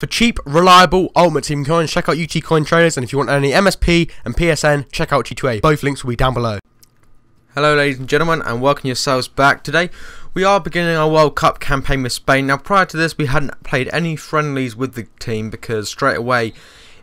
For cheap, reliable Ultimate Team coins, check out UT Coin Traders, and if you want any MSP and PSN, check out G2A. Both links will be down below. Hello ladies and gentlemen and welcome yourselves back. Today we are beginning our World Cup campaign with Spain. Now prior to this we hadn't played any friendlies with the team because straight away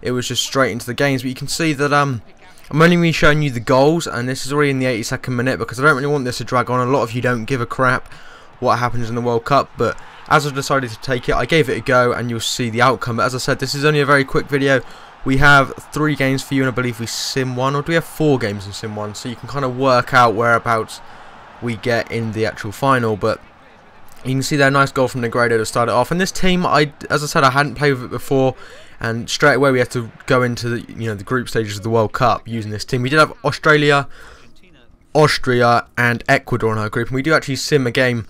it was just straight into the games. But you can see that um I'm only really showing you the goals and this is already in the 82nd minute because I don't really want this to drag on. A lot of you don't give a crap what happens in the World Cup but as I've decided to take it I gave it a go and you'll see the outcome. But as I said this is only a very quick video. We have three games for you and I believe we sim one or do we have four games in sim one? So you can kind of work out whereabouts we get in the actual final but you can see that nice goal from Negredo to start it off. And this team I as I said I hadn't played with it before and straight away we had to go into the you know the group stages of the World Cup using this team. We did have Australia Austria and Ecuador in our group and we do actually sim a game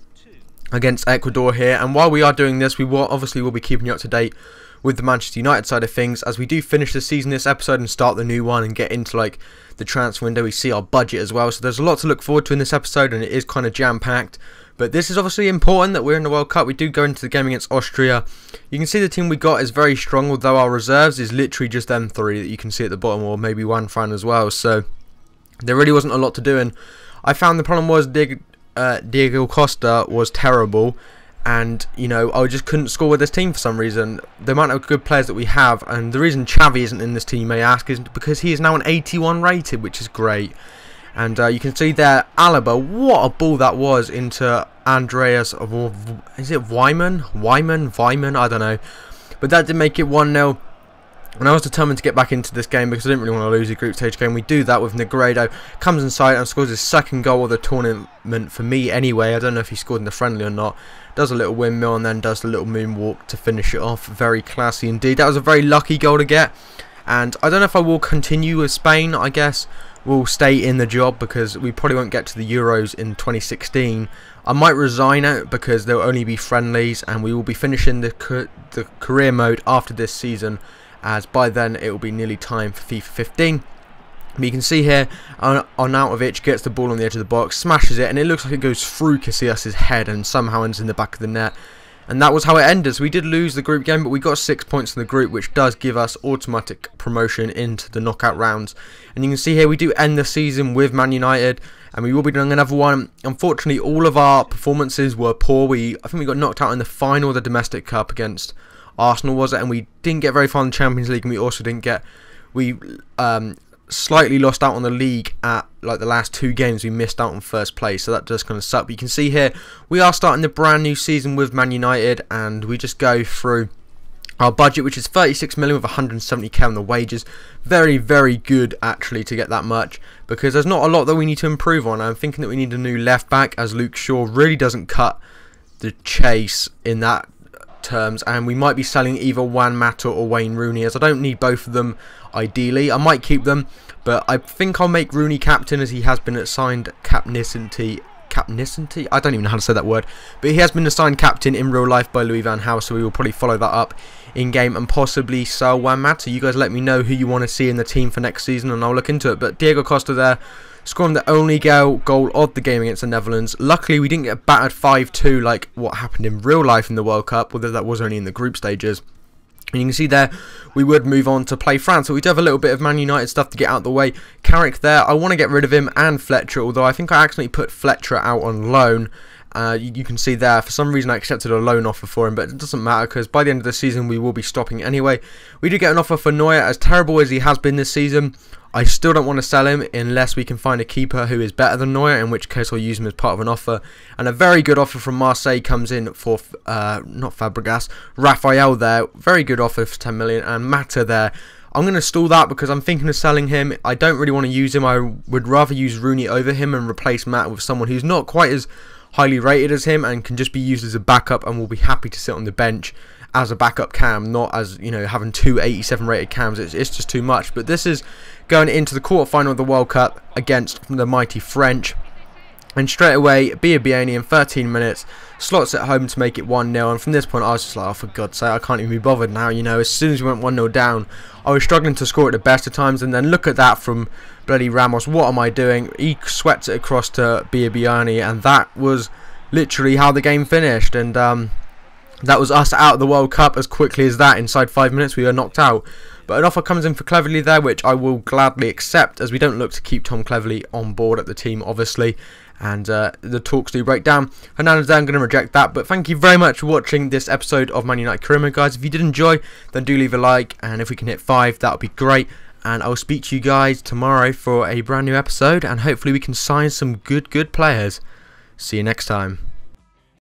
against Ecuador here. And while we are doing this, we will obviously will be keeping you up to date with the Manchester United side of things as we do finish the season this episode and start the new one and get into like the transfer window. We see our budget as well, so there's a lot to look forward to in this episode, and it is kind of jam packed. But this is obviously important that we're in the World Cup. We do go into the game against Austria. You can see the team we got is very strong, although our reserves is literally just them three that you can see at the bottom, or maybe one fan as well. So there really wasn't a lot to do, and I found the problem was Dig uh, Diego Costa was terrible and you know I just couldn't score with this team for some reason. The amount of good players that we have, and the reason Xavi isn't in this team, you may ask, is because he is now an 81 rated, which is great. And uh, you can see there, Alaba, what a ball that was into Andreas, is it Wyman? Wyman? Wyman? I don't know. But that did make it 1-0. And I was determined to get back into this game because I didn't really want to lose a group stage game. We do that with Negredo. Comes inside and scores his second goal of the tournament for me anyway. I don't know if he scored in the friendly or not. Does a little windmill and then does a little moonwalk to finish it off. Very classy indeed. That was a very lucky goal to get. And I don't know if I will continue with Spain, I guess. We'll stay in the job because we probably won't get to the Euros in 2016. I might resign it because there will only be friendlies and we will be finishing the, the career mode after this season as by then it will be nearly time for FIFA 15. But you can see here, Arnautovic gets the ball on the edge of the box, smashes it, and it looks like it goes through Casillas' head and somehow ends in the back of the net. And that was how it ended. So we did lose the group game, but we got six points in the group, which does give us automatic promotion into the knockout rounds. And you can see here, we do end the season with Man United, and we will be doing another one. Unfortunately, all of our performances were poor. We, I think we got knocked out in the final of the domestic cup against Arsenal was it, and we didn't get very far in the Champions League, and we also didn't get we um, slightly lost out on the league at like the last two games. We missed out on first place, so that does kind of suck. But you can see here we are starting the brand new season with Man United, and we just go through our budget, which is 36 million with 170k on the wages. Very, very good actually to get that much because there's not a lot that we need to improve on. I'm thinking that we need a new left back as Luke Shaw really doesn't cut the chase in that terms and we might be selling either Juan Mata or Wayne Rooney as I don't need both of them ideally. I might keep them but I think I'll make Rooney captain as he has been assigned captaincy captaincy I don't even know how to say that word but he has been assigned captain in real life by Louis van Gaal so we will probably follow that up in game and possibly sell Juan Mata. You guys let me know who you want to see in the team for next season and I'll look into it but Diego Costa there scoring the only goal, goal of the game against the Netherlands. Luckily, we didn't get battered 5-2 like what happened in real life in the World Cup, although that was only in the group stages. And you can see there, we would move on to play France. So we do have a little bit of Man United stuff to get out of the way. Carrick there, I want to get rid of him and Fletcher, although I think I accidentally put Fletcher out on loan. Uh, you, you, can see there, for some reason I accepted a loan offer for him, but it doesn't matter because by the end of the season we will be stopping anyway. We do get an offer for Neuer, as terrible as he has been this season. I still don't want to sell him unless we can find a keeper who is better than Neuer, in which case I'll use him as part of an offer. And a very good offer from Marseille comes in for, uh, not Fabregas, Rafael there. Very good offer for 10 million. And Mata there. I'm going to stall that because I'm thinking of selling him. I don't really want to use him. I would rather use Rooney over him and replace Matt with someone who's not quite as highly rated as him and can just be used as a backup and will be happy to sit on the bench as a backup cam, not as, you know, having two 87 rated cams. It's, it's just too much. But this is going into the quarterfinal of the World Cup against the mighty French. And straight away, Biabiany in 13 minutes slots it home to make it 1-0. And from this point, I was just like, oh, for God's sake, I can't even be bothered now. You know, as soon as we went 1-0 down, I was struggling to score at the best of times. And then look at that from bloody Ramos. What am I doing? He sweats it across to Biabiany. And that was literally how the game finished. And um, that was us out of the World Cup as quickly as that. Inside five minutes, we were knocked out. But an offer comes in for Cleverley there, which I will gladly accept, as we don't look to keep Tom Cleverley on board at the team, obviously. And uh, the talks do break down. Hernandez I'm going to reject that. But thank you very much for watching this episode of Man United Career guys. If you did enjoy, then do leave a like. And if we can hit five, that would be great. And I'll speak to you guys tomorrow for a brand new episode. And hopefully we can sign some good, good players. See you next time.